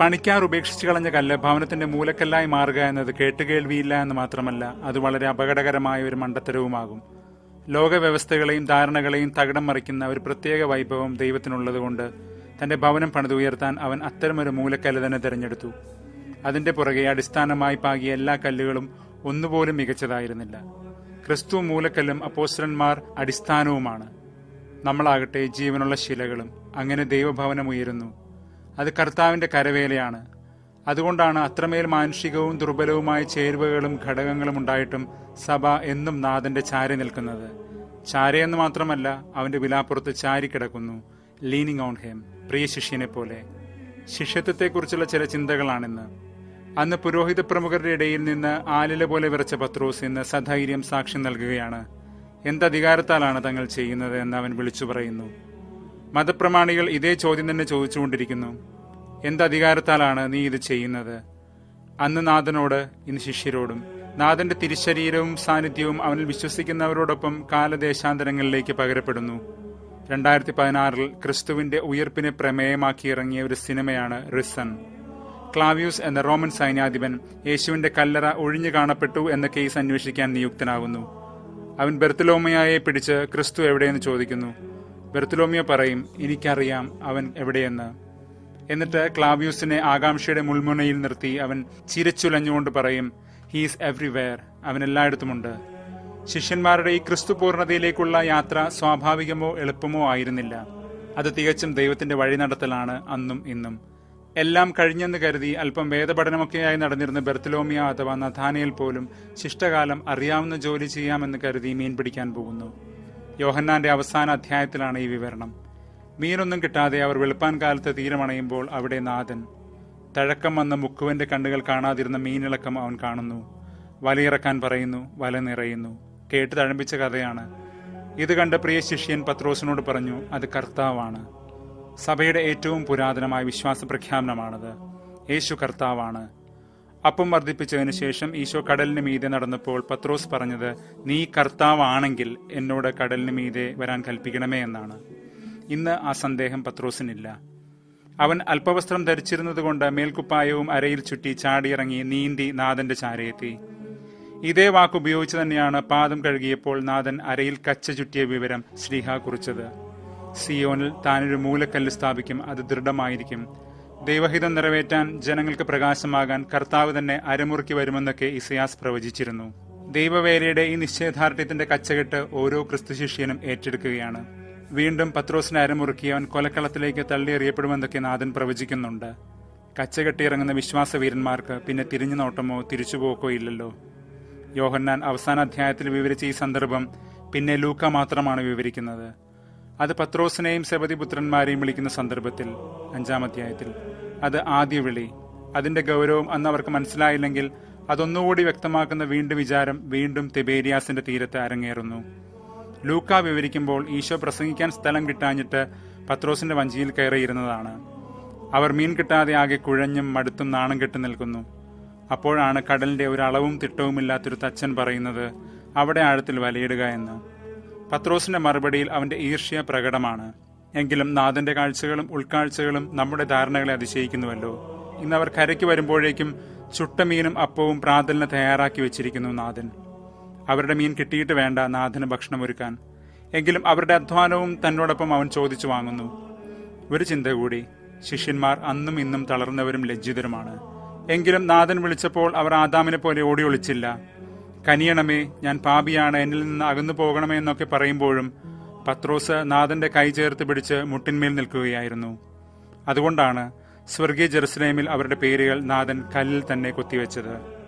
പണിക്കാർ ഉപേക്ഷിച്ചു കളഞ്ഞ കല്ല് ഭവനത്തിന്റെ മൂലക്കല്ലായി മാറുക എന്നത് കേട്ടുകേൾവിയില്ല എന്ന് മാത്രമല്ല അത് വളരെ അപകടകരമായ ഒരു മണ്ടത്തരവുമാകും. ലോകവ്യവസ്ഥകളെയും ധാരണകളെയും തകിടം മറിക്കുന്ന ഒരു പ്രത്യേക വൈഭവം ദൈവത്തിനുള്ളതുകൊണ്ട് തന്റെ ഭവനം പണിതുയർത്താൻ അവൻ അത്തരമൊരു മൂലക്കല്ല് തന്നെ തിരഞ്ഞെടുത്തു. അതിന്റെ പുറകെ അടിസ്ഥാനമായി പാകിയ എല്ലാ കല്ലുകളും ഒന്നുപോലും മികച്ചതായിരുന്നില്ല. ക്രിസ്തു മൂലക്കല്ലും അപ്പോസ്റ്റലന്മാർ അടിസ്ഥാനവുമാണ്. നമ്മളാകട്ടെ ജീവനുള്ള ശിലകളും അങ്ങനെ ദൈവഭവനം ഉയരുന്നു. അത് കർത്താവിന്റെ കരവേലയാണ്. അതുകൊണ്ടാണ് അത്രമേൽ മാനുഷികവും ദുർബലവുമായ ചേരുവകളും ഘടകങ്ങളും ഉണ്ടായിട്ടും സഭ എന്നും നാഥന്റെ ചാരി നിൽക്കുന്നത്. ചാരയെന്ന് മാത്രമല്ല അവന്റെ വിലാപ്പുറത്ത് ചാരി കിടക്കുന്നു. ലീനിങ് ഓൺ ഹെം പ്രിയ ശിഷ്യനെ പോലെ. ശിഷ്യത്വത്തെക്കുറിച്ചുള്ള ചില ചിന്തകളാണിന്ന്. അന്ന് പുരോഹിത പ്രമുഖരുടെ ഇടയിൽ നിന്ന് ആലില പോലെ വിറച്ച പത്രോസ് ഇന്ന് സധൈര്യം സാക്ഷ്യം നൽകുകയാണ്. എന്തധികാരത്താലാണ് തങ്ങൾ ചെയ്യുന്നത് എന്ന് അവൻ വിളിച്ചു പറയുന്നു. മതപ്രമാണികൾ ഇതേ ചോദ്യം തന്നെ ചോദിച്ചുകൊണ്ടിരിക്കുന്നു. എന്തധികാരത്താലാണ് നീ ഇത് ചെയ്യുന്നത്? അന്ന് നാഥനോട് ഇന്ന് ശിഷ്യരോടും നാഥന്റെ തിരിശരീരവും സാന്നിധ്യവും അവനിൽ വിശ്വസിക്കുന്നവരോടൊപ്പം കാലദേശാന്തരങ്ങളിലേക്ക് പകരപ്പെടുന്നു. രണ്ടായിരത്തി പതിനാറിൽ ക്രിസ്തുവിന്റെ ഉയർപ്പിനെ പ്രമേയമാക്കി ഇറങ്ങിയ ഒരു സിനിമയാണ് റിസൺ. ക്ലാവിയൂസ് എന്ന റോമൻ സൈന്യാധിപൻ യേശുവിന്റെ കല്ലറ ഒഴിഞ്ഞു കാണപ്പെട്ടു എന്ന കേസ് അന്വേഷിക്കാൻ നിയുക്തനാകുന്നു. അവൻ ബെർത്തലോമയായെ പിടിച്ച് ക്രിസ്തു എവിടെയെന്ന് ചോദിക്കുന്നു. ബെർത്തലോമിയ പറയും എനിക്കറിയാം അവൻ എവിടെയെന്ന്. എന്നിട്ട് ക്ലാവ്യൂസിനെ ആകാംക്ഷയുടെ മുൾമുനയിൽ നിർത്തി അവൻ ചിരച്ചുലഞ്ഞുകൊണ്ട് പറയും ഹീസ് എവ്രിവെയർ അവൻ എല്ലായിടത്തുമുണ്ട്. ശിഷ്യന്മാരുടെ ഈ ക്രിസ്തു പൂർണതയിലേക്കുള്ള യാത്ര സ്വാഭാവികമോ എളുപ്പമോ ആയിരുന്നില്ല. അത് തികച്ചും ദൈവത്തിന്റെ വഴി നടത്തലാണ് അന്നും ഇന്നും. എല്ലാം കഴിഞ്ഞെന്ന് കരുതി അല്പം വേദപഠനമൊക്കെയായി നടന്നിരുന്ന ബെർത്തലോമിയ അഥവാ നഥാനയിൽ പോലും ശിഷ്ടകാലം അറിയാവുന്ന ജോലി ചെയ്യാമെന്ന് കരുതി മീൻ പിടിക്കാൻ പോകുന്നു. യോഹന്നാന്റെ അവസാന അധ്യായത്തിലാണ് ഈ വിവരണം. മീനൊന്നും കിട്ടാതെ അവർ വെളുപ്പാൻ കാലത്ത് തീരമണയുമ്പോൾ അവിടെ നാഥൻ. തഴക്കം വന്ന മുക്കുവന്റെ കണ്ണുകൾ കാണാതിരുന്ന മീനിളക്കം അവൻ കാണുന്നു. വലയിറക്കാൻ പറയുന്നു വല നിറയുന്നു. കേട്ട് തഴമ്പിച്ച കഥയാണ്. ഇത് കണ്ട പ്രിയ ശിഷ്യൻ പത്രോസിനോട് പറഞ്ഞു അത് കർത്താവാണ്. സഭയുടെ ഏറ്റവും പുരാതനമായ വിശ്വാസ പ്രഖ്യാപനമാണത് യേശു കർത്താവാണ്. അപ്പം വർദ്ധിപ്പിച്ചതിന് ശേഷം ഈശോ കടലിന് മീതെ നടന്നപ്പോൾ പത്രോസ് പറഞ്ഞത് നീ കർത്താവാണെങ്കിൽ എന്നോട് കടലിന് മീതെ വരാൻ കൽപ്പിക്കണമേ എന്നാണ്. ഇന്ന് ആ സന്ദേഹം പത്രോസിനില്ല. അവൻ അല്പവസ്ത്രം ധരിച്ചിരുന്നതുകൊണ്ട് മേൽക്കുപ്പായവും അരയിൽ ചുറ്റി ചാടിയിറങ്ങി നീന്തി നാഥന്റെ ചാരയെത്തി. ഇതേ വാക്കുപയോഗിച്ച് തന്നെയാണ് പാദം കഴുകിയപ്പോൾ നാഥൻ അരയിൽ കച്ച ചുറ്റിയ വിവരം ശ്രീഹ കുറിച്ചത്. സിയോനിൽ താനൊരു മൂലക്കല്ല് സ്ഥാപിക്കും അത് ദൃഢമായിരിക്കും. ദൈവഹിതം നിറവേറ്റാൻ ജനങ്ങൾക്ക് പ്രകാശമാകാൻ കർത്താവ് തന്നെ അരമുറുക്കി വരുമെന്നൊക്കെ ഇസയാസ് പ്രവചിച്ചിരുന്നു. ദൈവവേലയുടെ ഈ നിശ്ചയദാർഢ്യത്തിന്റെ കച്ചകെട്ട് ഓരോ ക്രിസ്തുശിഷ്യനും ഏറ്റെടുക്കുകയാണ്. വീണ്ടും പത്രോസിനെ അരമുറുക്കി അവൻ കൊലക്കളത്തിലേക്ക് തള്ളിയെറിയപ്പെടുമെന്നൊക്കെ നാഥൻ പ്രവചിക്കുന്നുണ്ട്. കച്ചകെട്ടിയിറങ്ങുന്ന വിശ്വാസവീരന്മാർക്ക് പിന്നെ തിരിഞ്ഞു നോട്ടമോ തിരിച്ചുപോക്കോ ഇല്ലല്ലോ. യോഹന്നാൻ അവസാന അധ്യായത്തിൽ വിവരിച്ച ഈ സന്ദർഭം പിന്നെ ലൂക്ക മാത്രമാണ് വിവരിക്കുന്നത്. അത് പത്രോസിനെയും സെബതിപുത്രന്മാരെയും വിളിക്കുന്ന സന്ദർഭത്തിൽ അഞ്ചാം അധ്യായത്തിൽ. അത് ആദ്യ വിളി. അതിന്റെ ഗൗരവം അന്ന് അവർക്ക് മനസ്സിലായില്ലെങ്കിൽ അതൊന്നുകൂടി വ്യക്തമാക്കുന്ന വീണ്ടും വിചാരം വീണ്ടും തിബേരിയാസിന്റെ തീരത്ത് അരങ്ങേറുന്നു. ലൂക്ക വിവരിക്കുമ്പോൾ ഈശോ പ്രസംഗിക്കാൻ സ്ഥലം കിട്ടാഞ്ഞിട്ട് പത്രോസിന്റെ വഞ്ചിയിൽ കയറിയിരുന്നതാണ്. അവർ മീൻ കിട്ടാതെ ആകെ കുഴഞ്ഞും മടുത്തും നാണം കെട്ടി നിൽക്കുന്നു. അപ്പോഴാണ് കടലിന്റെ ഒരു അളവും തിട്ടവുമില്ലാത്തൊരു തച്ചൻ പറയുന്നത് അവിടെ ആഴത്തിൽ വലയിടുക എന്ന്. പത്രോസിന്റെ മറുപടിയിൽ അവന്റെ ഈർഷ്യ പ്രകടമാണ്. എങ്കിലും നാഥന്റെ കാഴ്ചകളും ഉൾക്കാഴ്ചകളും നമ്മുടെ ധാരണകളെ അതിശയിക്കുന്നുവല്ലോ. ഇന്ന് അവർ കരയ്ക്ക് വരുമ്പോഴേക്കും ചുട്ടമീനും അപ്പവും പ്രാതലിന് തയ്യാറാക്കി വെച്ചിരിക്കുന്നു നാഥൻ. അവരുടെ മീൻ കിട്ടിയിട്ട് വേണ്ട നാഥന് ഭക്ഷണം ഒരുക്കാൻ. എങ്കിലും അവരുടെ അധ്വാനവും തന്നോടൊപ്പം അവൻ ചോദിച്ചു വാങ്ങുന്നു. ഒരു ചിന്ത കൂടി ശിഷ്യന്മാർ അന്നും ഇന്നും തളർന്നവരും ലജ്ജിതരുമാണ്. എങ്കിലും നാഥൻ വിളിച്ചപ്പോൾ അവർ ആദാമിനെ പോലെ ഓടി ഒളിച്ചില്ല. കനിയണമേ ഞാൻ പാപിയാണ് എന്നിൽ നിന്ന് അകന്നു പോകണമേ എന്നൊക്കെ പറയുമ്പോഴും പത്രോസ് നാഥന്റെ കൈ ചേർത്ത് പിടിച്ച് മുട്ടിന്മേൽ നിൽക്കുകയായിരുന്നു. അതുകൊണ്ടാണ് സ്വർഗീയ ജെറുസലേമിൽ അവരുടെ പേരുകൾ നാഥൻ കല്ലിൽ തന്നെ കൊത്തിവെച്ചത്.